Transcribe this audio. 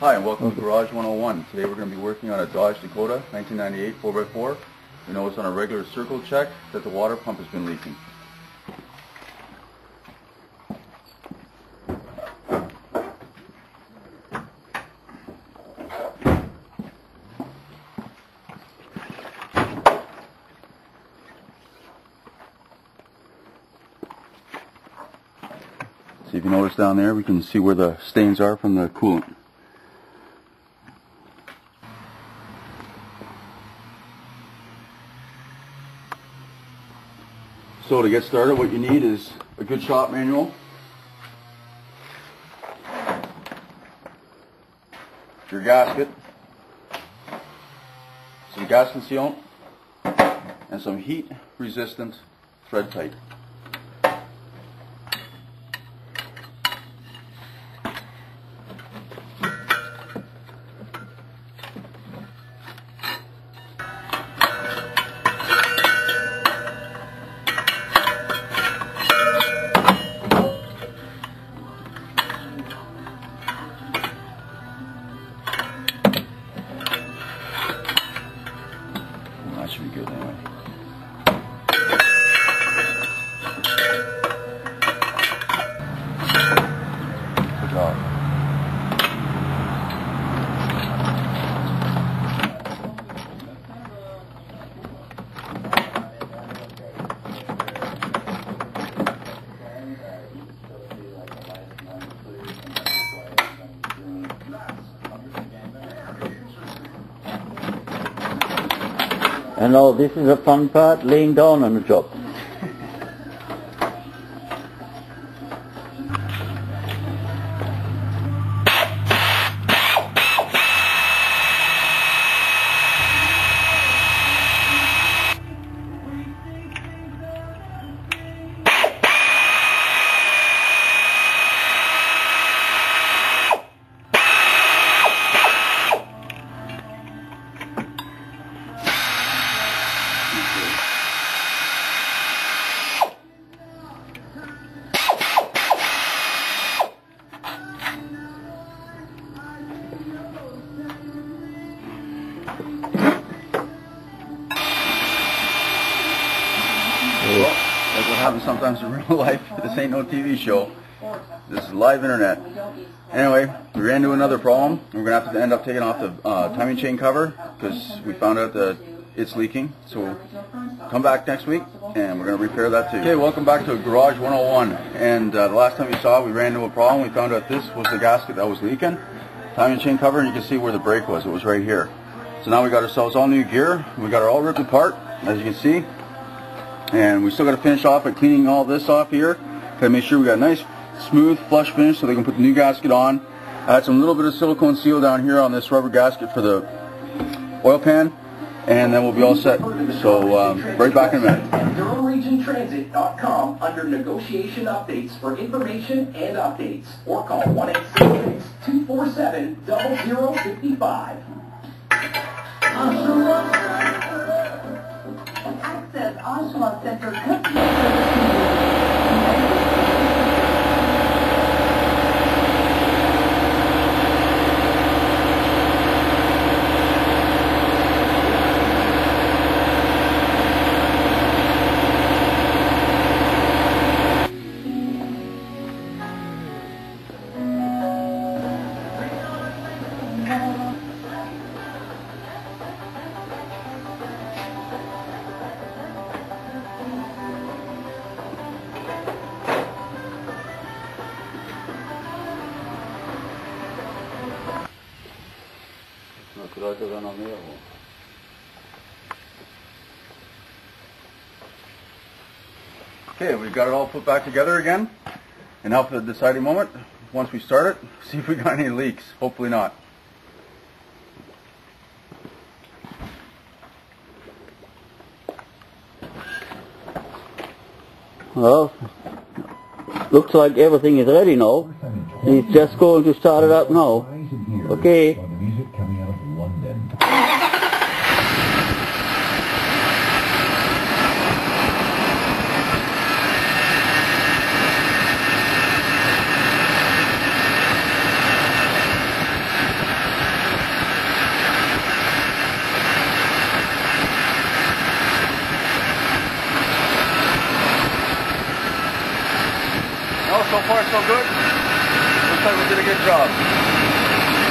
Hi, and welcome to Garage 101. Today we're going to be working on a Dodge Dakota 1998 4x4. We noticed on a regular circle check that the water pump has been leaking. See if you notice down there, we can see where the stains are from the coolant. So to get started, what you need is a good shop manual, your gasket, some gasket sealant, and some heat resistant thread tight. Should good anyway. Good. And now this is a fun part, laying down on the job. Like what happens sometimes in real life, this ain't no TV show. This is live internet. Anyway, we ran into another problem. We're going to have to end up taking off the uh, timing chain cover because we found out that it's leaking. So come back next week and we're going to repair that too. Okay, welcome back to Garage 101. And uh, the last time you saw, we ran into a problem. We found out this was the gasket that was leaking. Timing chain cover, and you can see where the brake was. It was right here. So now we got ourselves all new gear. We got it all ripped apart, as you can see. And we still got to finish off by cleaning all this off here. Got to make sure we got a nice, smooth, flush finish so they can put the new gasket on. Had some little bit of silicone seal down here on this rubber gasket for the oil pan. And then we'll be all set. So, um, right back in a minute. DurhamRegionTransit.com under negotiation updates for information and updates. Or call 1-866-247-0055. Oshawa Center customer Okay, we've got it all put back together again. And now for the deciding moment, once we start it, see if we got any leaks. Hopefully not. Well, looks like everything is ready now. He's just going to start it up now. Okay music coming out of London. so far so good. Looks like we did a good job.